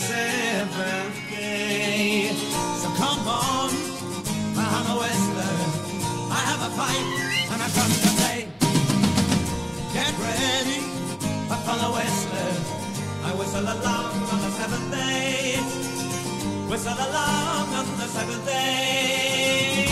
seventh day. So come on, I'm a whistler. I have a pipe and a drum to play. Get ready, I follow whistler. I whistle along on the seventh day. Whistle along on the seventh day.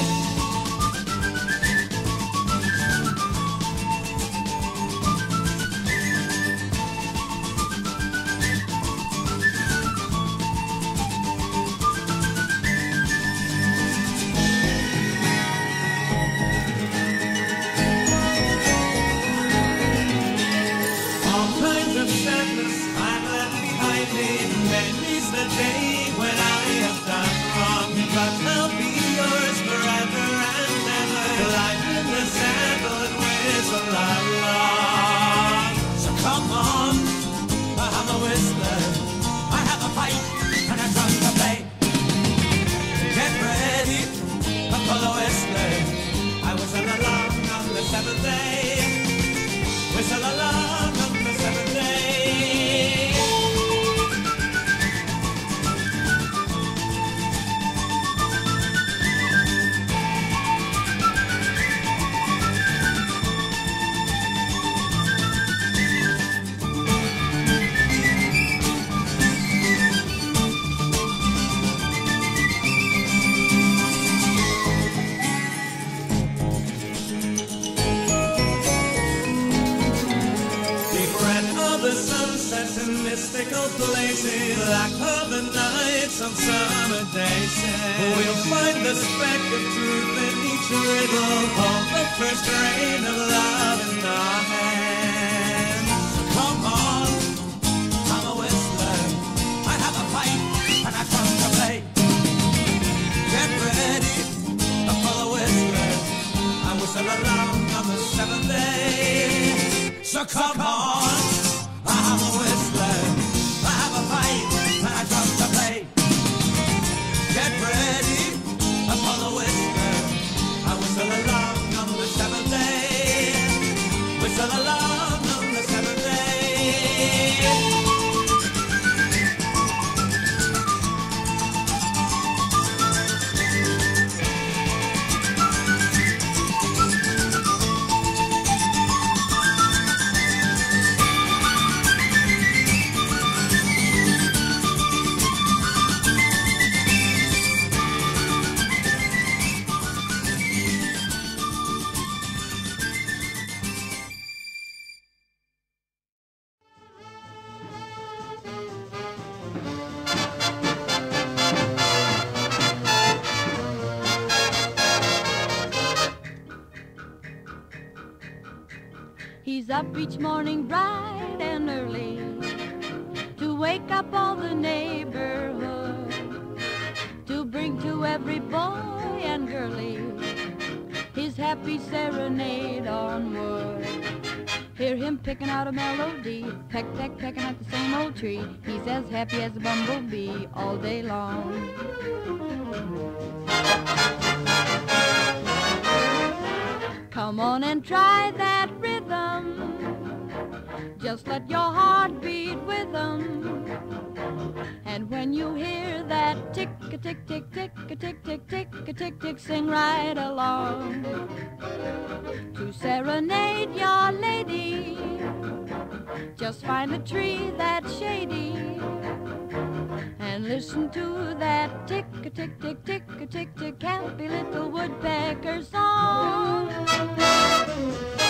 Sunsets in mystical places, black are the nights on summer days. We'll find the speck of truth in each riddle, hold the first grain of love in our hands. Come on, I'm a whistler. I have a pipe and I come to play. Get ready for the whistler. I whistle along on the seventh day. So come on, He's up each morning bright and early to wake up all the neighborhood, to bring to every boy and girlie his happy serenade on wood. Hear him picking out a melody, peck, peck, pecking at the same old tree. He's as happy as a bumblebee all day long. Come on and try that rhythm. Just let your heart beat with them. And when you hear that tick a tick tick tick a tick tick tick a tick tick, sing right along. To serenade your lady, just find a tree that's shady. And listen to that tick a tick tick tick a tick tick happy little woodpecker song.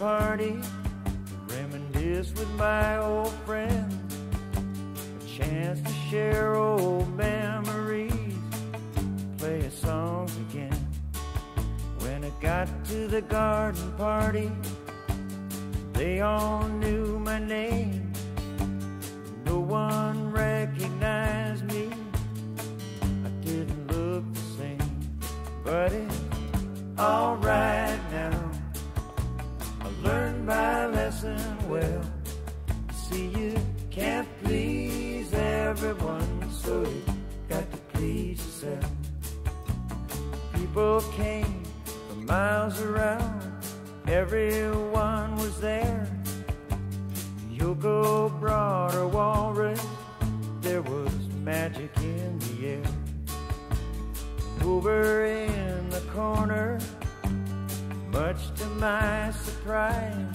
party to reminisce with my old friends. A chance to share old memories, play a song again. When I got to the garden party, they all knew my name. No one recognized me. I didn't look the same, but it's alright People came from miles around, everyone was there. Yoko brought her walrus, there was magic in the air. Over in the corner, much to my surprise,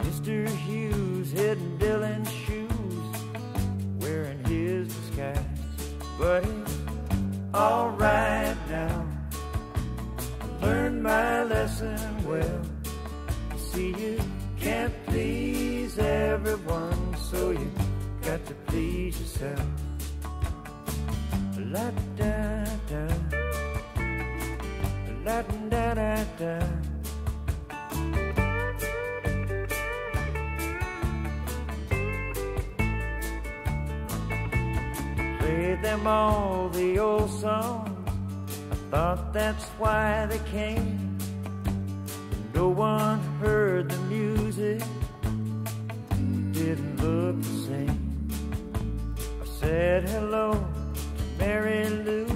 Mr. Hughes hid Dylan's shoes, wearing his disguise. But it's alright now. My lesson well. See, you can't please everyone, so you got to please yourself. La thought that's why they came. No one heard the music. Didn't look the same. I said hello to Mary Lou.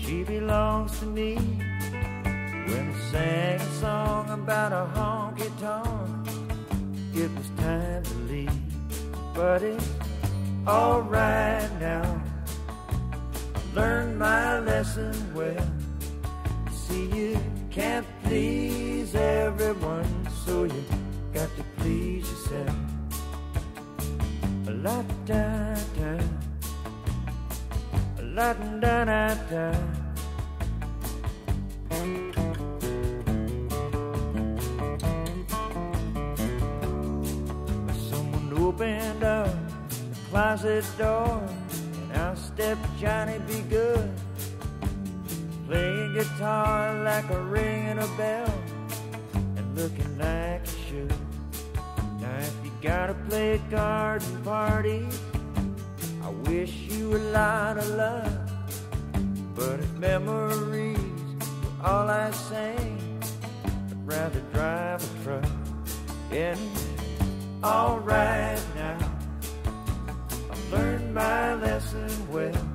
She belongs to me. When I sang a song about a honky tonk, it was time to leave. But it's alright now. Learned my lesson well. See, you can't please everyone, so you got to please yourself. La da da, la da da da. Someone opened up the closet door, and stepped Johnny B. Goode playing guitar like a ring ringing a bell and looking like you should. Now, if you gotta play a garden party, I wish you a lot of luck. But if memories were all I sang, I'd rather drive a truck. And alright lesson